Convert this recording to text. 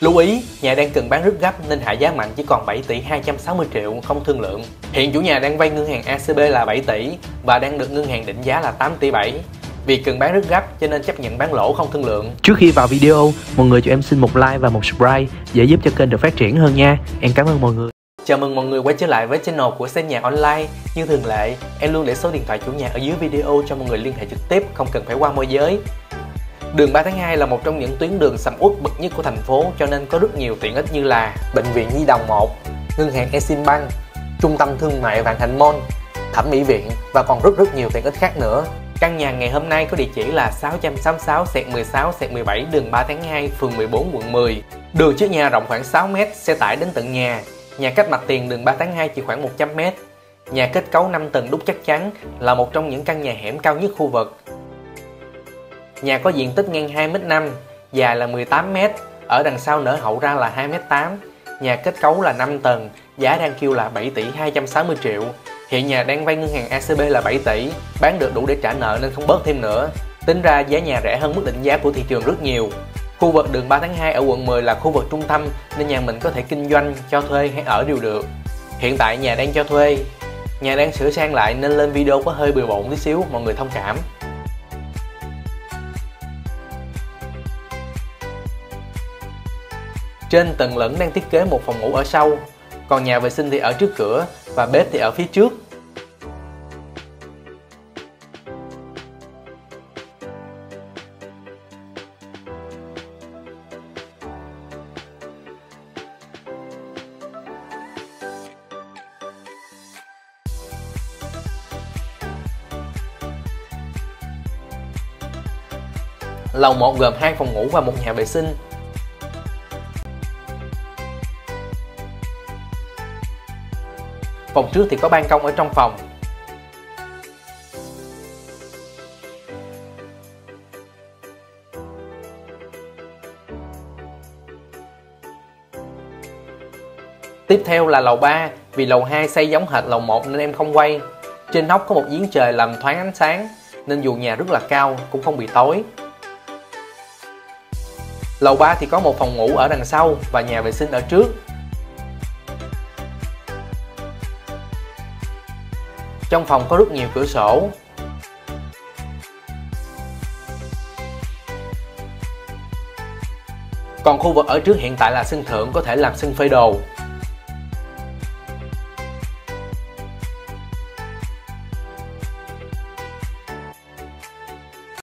Lưu ý, nhà đang cần bán rất gấp nên hạ giá mạnh chỉ còn 7 tỷ 260 triệu không thương lượng. Hiện chủ nhà đang vay ngân hàng ACB là 7 tỷ và đang được ngân hàng định giá là 8 tỷ 7. Vì cần bán rất gấp cho nên chấp nhận bán lỗ không thương lượng. Trước khi vào video, mọi người cho em xin một like và một subscribe để giúp cho kênh được phát triển hơn nha. Em cảm ơn mọi người. Chào mừng mọi người quay trở lại với channel của Xem Nhà Online Như thường lệ, em luôn để số điện thoại chủ nhà ở dưới video cho mọi người liên hệ trực tiếp, không cần phải qua môi giới Đường 3 tháng 2 là một trong những tuyến đường sầm uất bậc nhất của thành phố cho nên có rất nhiều tiện ích như là Bệnh viện Nhi Đồng 1, Ngân hàng Eximbank, Trung tâm Thương mại Vạn Thành Mall, Thẩm mỹ viện và còn rất rất nhiều tiện ích khác nữa. Căn nhà ngày hôm nay có địa chỉ là 666 16 17 đường 3 tháng 2, phường 14, quận 10. Đường trước nhà rộng khoảng 6m, xe tải đến tận nhà. Nhà cách mặt tiền đường 3 tháng 2 chỉ khoảng 100m. Nhà kết cấu 5 tầng đúc chắc chắn là một trong những căn nhà hẻm cao nhất khu vực Nhà có diện tích ngang 2m5, dài là 18m, ở đằng sau nở hậu ra là 2m8. Nhà kết cấu là 5 tầng, giá đang kêu là 7 tỷ 260 triệu. Hiện nhà đang vay ngân hàng ACB là 7 tỷ, bán được đủ để trả nợ nên không bớt thêm nữa. Tính ra giá nhà rẻ hơn mức định giá của thị trường rất nhiều. Khu vực đường 3 tháng 2 ở quận 10 là khu vực trung tâm nên nhà mình có thể kinh doanh, cho thuê hay ở đều được. Hiện tại nhà đang cho thuê, nhà đang sửa sang lại nên lên video có hơi bừa bộn tí xíu, mọi người thông cảm. Trên tầng lẫn đang thiết kế một phòng ngủ ở sau, còn nhà vệ sinh thì ở trước cửa và bếp thì ở phía trước. Lầu 1 gồm hai phòng ngủ và một nhà vệ sinh Phòng trước thì có ban công ở trong phòng. Tiếp theo là lầu 3, vì lầu 2 xây giống hệt lầu 1 nên em không quay. Trên nóc có một giếng trời làm thoáng ánh sáng, nên dù nhà rất là cao cũng không bị tối. Lầu 3 thì có một phòng ngủ ở đằng sau và nhà vệ sinh ở trước Trong phòng có rất nhiều cửa sổ. Còn khu vực ở trước hiện tại là sân thượng, có thể làm sân phơi đồ.